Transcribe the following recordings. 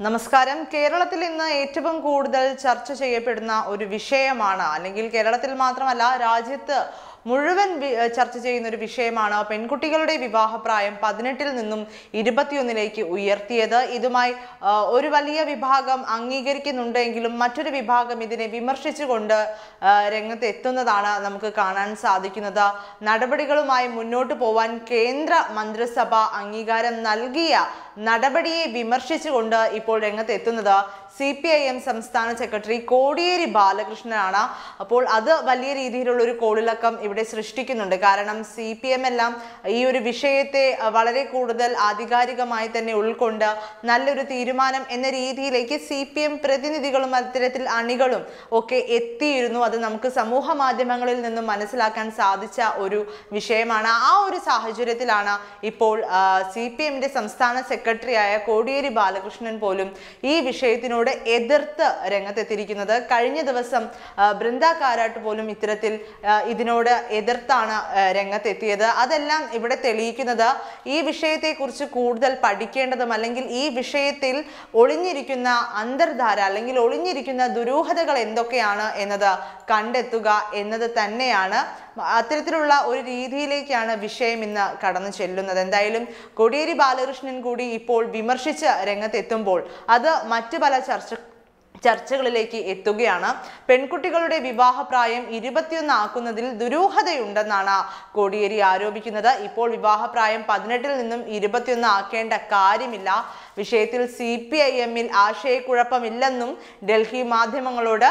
നമസ്കാരം. കേരളത്തിൽ ഇന്ന് ഏറ്റവും കൂടുതൽ ചർച്ച ചെയ്യപ്പെടുന്ന ഒരു വിഷയമാണ് അല്ലെങ്കിൽ കേരളത്തിൽ മാത്രമല്ല രാജ്യത്ത് മുഴുവൻ ചർച്ച ചെയ്യുന്ന ഒരു വിഷയമാണ് പെൺകുട്ടികളുടെ വിവാഹപ്രായം പതിനെട്ടിൽ നിന്നും ഇരുപത്തിയൊന്നിലേക്ക് ഉയർത്തിയത്. ഇതുമായി ഒരു വലിയ വിഭാഗം അംഗീകരിക്കുന്നുണ്ടെങ്കിലും മറ്റൊരു വിഭാഗം ഇതിനെ വിമർശിച്ചുകൊണ്ട് രംഗത്ത് എത്തുന്നതാണ് നമുക്ക് കാണാൻ സാധിക്കുന്നത്. നടപടികളുമായി മുന്നോട്ട് പോവാൻ കേന്ദ്ര മന്ത്രിസഭ അംഗീകാരം നൽകിയ നടപടിയെ വിമർശിച്ചുകൊണ്ട് ഇപ്പോൾ രംഗത്ത് എത്തുന്നത് സി പി ഐ എം സംസ്ഥാന സെക്രട്ടറി കോടിയേരി ബാലകൃഷ്ണനാണ്. അപ്പോൾ അത് വലിയ രീതിയിലുള്ള ഒരു കോളിളക്കം ഇവിടെ സൃഷ്ടിക്കുന്നുണ്ട്. കാരണം സി പി എം എല്ലാം ഈ ഒരു വിഷയത്തെ വളരെ കൂടുതൽ ആധികാരികമായി തന്നെ ഉൾക്കൊണ്ട് നല്ലൊരു തീരുമാനം എന്ന രീതിയിലേക്ക് സി പി എം പ്രതിനിധികളും അത്തരത്തിൽ അണികളും ഒക്കെ എത്തിയിരുന്നു. അത് നമുക്ക് സമൂഹ മാധ്യമങ്ങളിൽ നിന്നും മനസ്സിലാക്കാൻ സാധിച്ച ഒരു വിഷയമാണ്. ആ ഒരു സാഹചര്യത്തിലാണ് ഇപ്പോൾ സി പി എമ്മിന്റെ സംസ്ഥാന സെക്രട്ടറിയായ കോടിയേരി ബാലകൃഷ്ണൻ പോലും ഈ വിഷയത്തിനോട് എതിർത്ത് രംഗത്തെത്തിയിരിക്കുന്നത്. കഴിഞ്ഞ ദിവസം ബൃന്ദ കാരാട്ട് പോലും ഇത്തരത്തിൽ ഇതിനോട് എതിർത്താണ് രംഗത്തെത്തിയത്. അതെല്ലാം ഇവിടെ തെളിയിക്കുന്നത് ഈ വിഷയത്തെക്കുറിച്ച് കൂടുതൽ പഠിക്കേണ്ടതും അല്ലെങ്കിൽ ഈ വിഷയത്തിൽ ഒളിഞ്ഞിരിക്കുന്ന അന്തർധാര അല്ലെങ്കിൽ ഒളിഞ്ഞിരിക്കുന്ന ദുരൂഹതകൾ എന്തൊക്കെയാണ് എന്നത് കണ്ടെത്തുക എന്നത് തന്നെയാണ് അത്തരത്തിലുള്ള ഒരു രീതിയിലേക്കാണ് വിഷയം ഇന്ന് കടന്നു ചെല്ലുന്നത്. എന്തായാലും കോടിയേരി ബാലകൃഷ്ണൻ കൂടി ഇപ്പോൾ വിമർശിച്ച് രംഗത്തെത്തുമ്പോൾ അത് മറ്റു പല ചർച്ച ചർച്ചകളിലേക്ക് എത്തുകയാണ്. പെൺകുട്ടികളുടെ വിവാഹപ്രായം ഇരുപത്തിയൊന്ന് ആക്കുന്നതിൽ ദുരൂഹതയുണ്ടെന്നാണ് കോടിയേരി ആരോപിക്കുന്നത്. ഇപ്പോൾ വിവാഹപ്രായം പതിനെട്ടിൽ നിന്നും ഇരുപത്തിയൊന്ന് ആക്കേണ്ട കാര്യമില്ല. വിഷയത്തിൽ സി പി ഐ എമ്മിൽ ആശയക്കുഴപ്പമില്ലെന്നും ഡൽഹി മാധ്യമങ്ങളോട്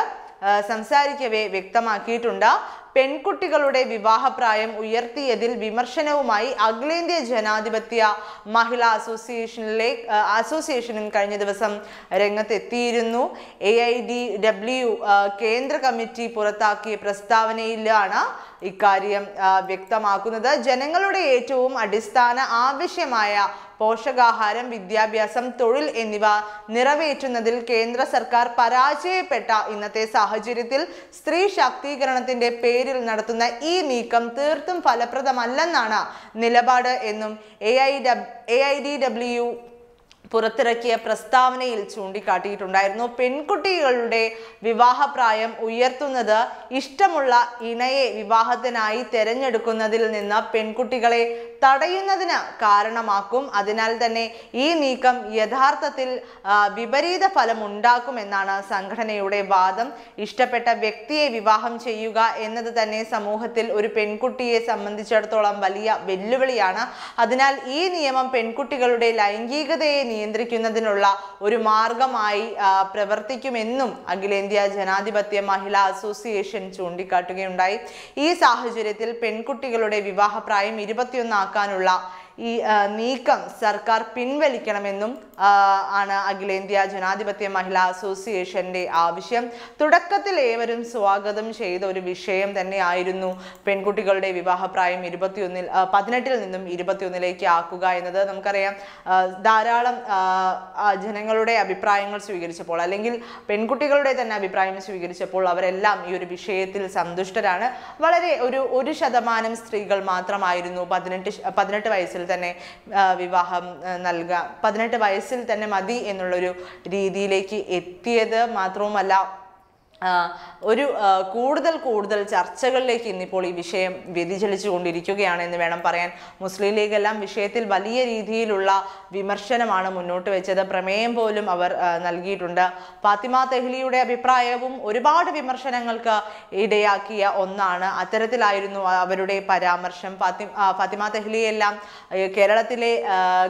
സംസാരിക്കവേ വ്യക്തമാക്കിയിട്ടുണ്ട്. പെൺകുട്ടികളുടെ വിവാഹപ്രായം ഉയർത്തിയതിൽ വിമർശനവുമായി അഖിലേന്ത്യാ ജനാധിപത്യ മഹിളാ അസോസിയേഷനിലെ അസോസിയേഷനും കഴിഞ്ഞ ദിവസം രംഗത്തെത്തിയിരുന്നു. എ ഐ ഡി ഡബ്ല്യു കേന്ദ്ര കമ്മിറ്റി പുറത്താക്കിയ പ്രസ്താവനയിലാണ് ഇക്കാര്യം വ്യക്തമാക്കുന്നത്. ജനങ്ങളുടെ ഏറ്റവും അടിസ്ഥാന ആവശ്യമായ പോഷകാഹാരം വിദ്യാഭ്യാസം തൊഴിൽ എന്നിവ നിറവേറ്റുന്നതിൽ കേന്ദ്ര സർക്കാർ പരാജയപ്പെട്ട ഇന്നത്തെ സാഹചര്യത്തിൽ സ്ത്രീ ശാക്തീകരണത്തിന്റെ പേരിൽ നടത്തുന്ന ഈ നീക്കം തീർത്തും ഫലപ്രദമല്ലെന്നാണ് നിലപാട് എന്നും എ ഐ ഡബ്ല്യു പുറത്തിറക്കിയ പ്രസ്താവനയിൽ ചൂണ്ടിക്കാട്ടിയിട്ടുണ്ടായിരുന്നു. പെൺകുട്ടികളുടെ വിവാഹപ്രായം ഉയർത്തുന്നത് ഇഷ്ടമുള്ള ഇണയെ വിവാഹത്തിനായി തെരഞ്ഞെടുക്കുന്നതിൽ നിന്ന് പെൺകുട്ടികളെ തടയുന്നതിന് കാരണമാക്കും. അതിനാൽ തന്നെ ഈ നീക്കം യഥാർത്ഥത്തിൽ വിപരീത ഫലം ഉണ്ടാക്കുമെന്നാണ് സംഘടനയുടെ വാദം. ഇഷ്ടപ്പെട്ട വ്യക്തിയെ വിവാഹം ചെയ്യുക എന്നത് തന്നെ സമൂഹത്തിൽ ഒരു പെൺകുട്ടിയെ സംബന്ധിച്ചിടത്തോളം വലിയ വെല്ലുവിളിയാണ്. അതിനാൽ ഈ നിയമം പെൺകുട്ടികളുടെ ലൈംഗികതയെ നിയന്ത്രിക്കുന്നതിനുള്ള ഒരു മാർഗമായി പ്രവർത്തിക്കുമെന്നും അഖിലേന്ത്യാ ജനാധിപത്യ മഹിളാ അസോസിയേഷൻ ചൂണ്ടിക്കാട്ടുകയുണ്ടായി. ഈ സാഹചര്യത്തിൽ പെൺകുട്ടികളുടെ വിവാഹപ്രായം ഇരുപത്തിയൊന്നാക്കാനുള്ള ഈ നീക്കം സർക്കാർ പിൻവലിക്കണമെന്നും ആണ് അഖിലേന്ത്യാ ജനാധിപത്യ മഹിളാ അസോസിയേഷന്റെ ആവശ്യം. തുടക്കത്തിൽ ഏവരും സ്വാഗതം ചെയ്ത ഒരു വിഷയം തന്നെയായിരുന്നു പെൺകുട്ടികളുടെ വിവാഹപ്രായം ഇരുപത്തിയൊന്നിൽ പതിനെട്ടിൽ നിന്നും ഇരുപത്തിയൊന്നിലേക്ക് ആക്കുക എന്നത്. നമുക്കറിയാം ധാരാളം ജനങ്ങളുടെ അഭിപ്രായങ്ങൾ സ്വീകരിച്ചപ്പോൾ അല്ലെങ്കിൽ പെൺകുട്ടികളുടെ തന്നെ അഭിപ്രായം സ്വീകരിച്ചപ്പോൾ അവരെല്ലാം ഈ ഒരു വിഷയത്തിൽ സന്തുഷ്ടരാണ്. വളരെ ഒരു ഒരു ശതമാനം സ്ത്രീകൾ മാത്രമായിരുന്നു പതിനെട്ട് പതിനെട്ട് വയസ്സിൽ തന്നെ വിവാഹം നൽകുക പതിനെട്ട് വയസ്സിൽ തന്നെ മതി എന്നുള്ളൊരു രീതിയിലേക്ക് എത്തിയത് മാത്രവുമല്ല ഒരു കൂടുതൽ കൂടുതൽ ചർച്ചകളിലേക്ക് ഇന്നിപ്പോൾ ഈ വിഷയം വ്യതിചലിച്ചു കൊണ്ടിരിക്കുകയാണ് എന്ന് വേണം പറയാൻ. മുസ്ലിം ലീഗ് എല്ലാം വിഷയത്തിൽ വലിയ രീതിയിലുള്ള വിമർശനമാണ് മുന്നോട്ട് വെച്ചത്. പ്രമേയം പോലും അവർ നൽകിയിട്ടുണ്ട്. ഫാത്തിമ തെഹ്ലിയുടെ അഭിപ്രായവും ഒരുപാട് വിമർശനങ്ങൾക്ക് ഇടയാക്കിയ ഒന്നാണ്. അത്തരത്തിലായിരുന്നു അവരുടെ പരാമർശം. ഫാത്തിമ ആ, ഫാത്തിമ തെഹ്ലിയെല്ലാം കേരളത്തിലെ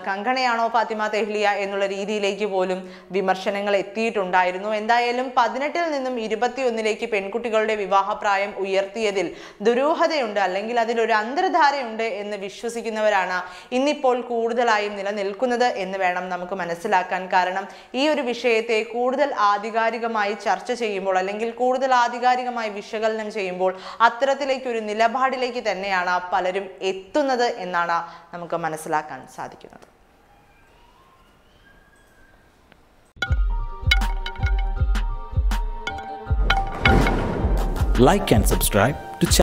കങ്കണയാണോ ഫാത്തിമ തെഹ്ലിയ എന്നുള്ള രീതിയിലേക്ക് പോലും വിമർശനങ്ങൾ എത്തിയിട്ടുണ്ടായിരുന്നു. എന്തായാലും പതിനെട്ടിൽ നിന്നും ഇരുപത്തിയൊന്നിലേക്ക് പെൺകുട്ടികളുടെ വിവാഹപ്രായം ഉയർത്തിയതിൽ ദുരൂഹതയുണ്ട് അല്ലെങ്കിൽ അതിലൊരു അന്തർധാരയുണ്ട് എന്ന് വിശ്വസിക്കുന്നവരാണ് ഇന്നിപ്പോൾ കൂടുതലായും നിലനിൽക്കുന്നത് എന്ന് വേണം നമുക്ക് മനസ്സിലാക്കാൻ. കാരണം ഈ ഒരു വിഷയത്തെ കൂടുതൽ ആധികാരികമായി ചർച്ച ചെയ്യുമ്പോൾ അല്ലെങ്കിൽ കൂടുതൽ ആധികാരികമായി വിശകലനം ചെയ്യുമ്പോൾ അത്തരത്തിലേക്ക് ഒരു നിലപാടിലേക്ക് തന്നെയാണ് പലരും എത്തുന്നത് എന്നാണ് നമുക്ക് മനസ്സിലാക്കാൻ സാധിക്കുന്നത്. Like and subscribe to channel